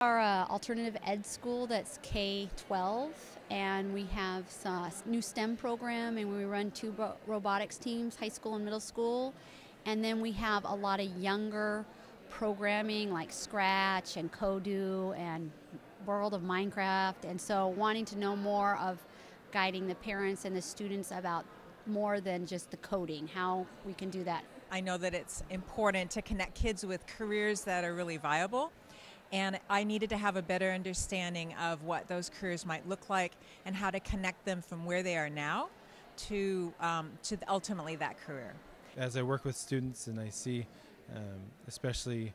Our uh, alternative ed school that's K 12, and we have a new STEM program, and we run two ro- robotics teams, high school and middle school. And then we have a lot of younger programming like Scratch and Kodu and World of Minecraft. And so, wanting to know more of guiding the parents and the students about more than just the coding, how we can do that. I know that it's important to connect kids with careers that are really viable and I needed to have a better understanding of what those careers might look like and how to connect them from where they are now to um, to ultimately that career. As I work with students and I see, um, especially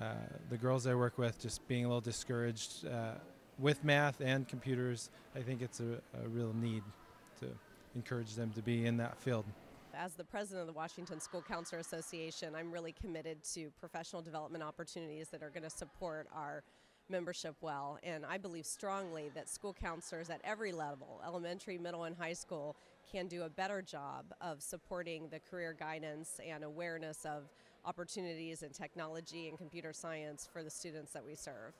uh, the girls I work with, just being a little discouraged uh, with math and computers, I think it's a, a real need to encourage them to be in that field. As the president of the Washington School Counselor Association, I'm really committed to professional development opportunities that are going to support our membership well. And I believe strongly that school counselors at every level, elementary, middle, and high school, can do a better job of supporting the career guidance and awareness of opportunities in technology and computer science for the students that we serve.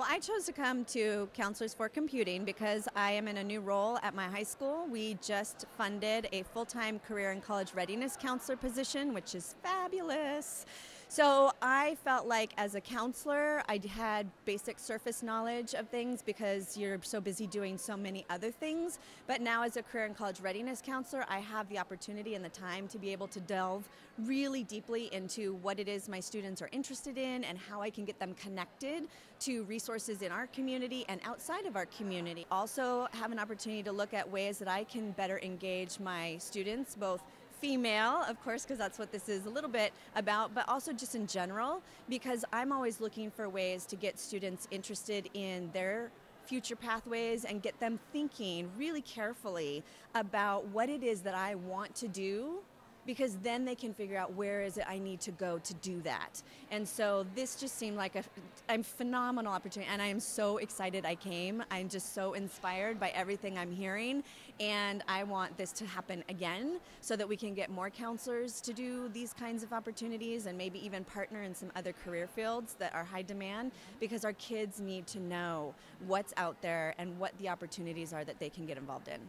Well, I chose to come to Counselors for Computing because I am in a new role at my high school. We just funded a full time career and college readiness counselor position, which is fabulous. So I felt like as a counselor, I had basic surface knowledge of things because you're so busy doing so many other things. But now, as a career and college readiness counselor, I have the opportunity and the time to be able to delve really deeply into what it is my students are interested in and how I can get them connected to resources in our community and outside of our community. Also, have an opportunity to look at ways that I can better engage my students, both female, of course, because that's what this is a little bit about, but also just in general, because I'm always looking for ways to get students interested in their future pathways and get them thinking really carefully about what it is that I want to do because then they can figure out where is it I need to go to do that. And so this just seemed like a, a phenomenal opportunity, and I am so excited I came. I'm just so inspired by everything I'm hearing, and I want this to happen again so that we can get more counselors to do these kinds of opportunities and maybe even partner in some other career fields that are high demand because our kids need to know what's out there and what the opportunities are that they can get involved in.